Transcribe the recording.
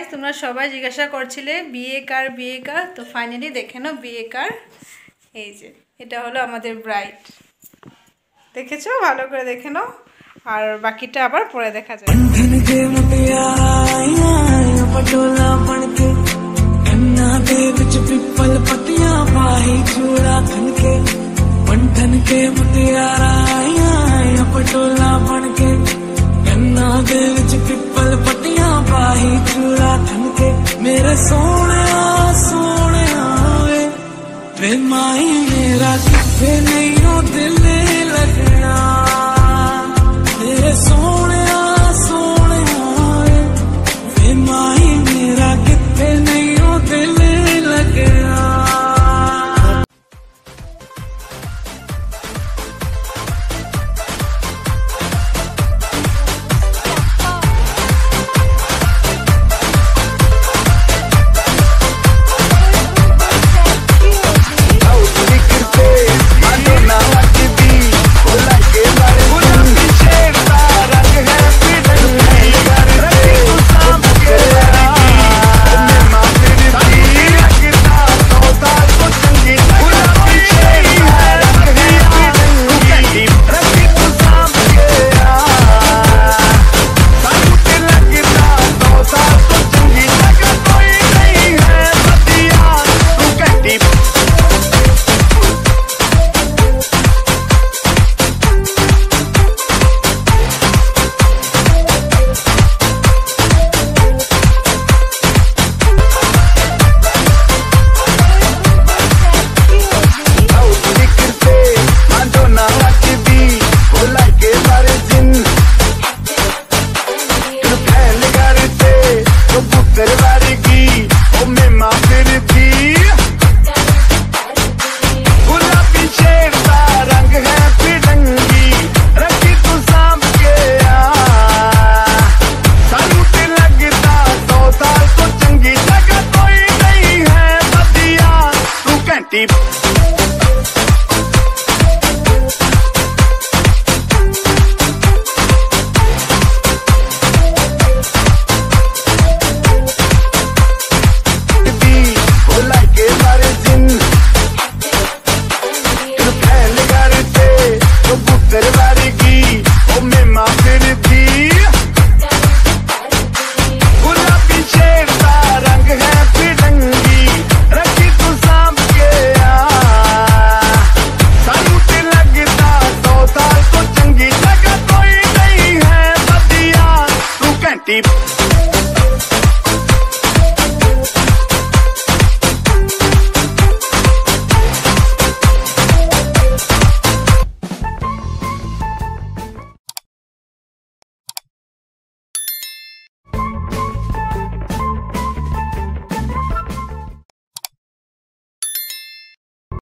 Guys তোমরা সবাই জিজ্ঞাসা করছিলে বিয়ে কার বিয়ে কার তো ফাইনালি দেখে নাও বিয়ে কার এই যে এটা হলো আমাদের ব্রাইড দেখেছো ভালো করে দেখে নাও আর বাকিটা আবার পরে দেখা যায় बंधन के मुटियाइयां पटोला बन के कन्ना दे विच पिपल पतियां पाही चूड़ा खन के बंधन के मुटियाइयां ਵੇ ਸੋਹਣਿਆ ਸੋਹਣਿਆ ਵੇ। ਵੇ ਮਾਇਆ Deep.